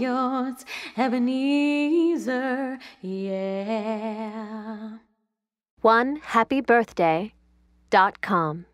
yours, Ebenezer, yeah. One happy birthday dot com.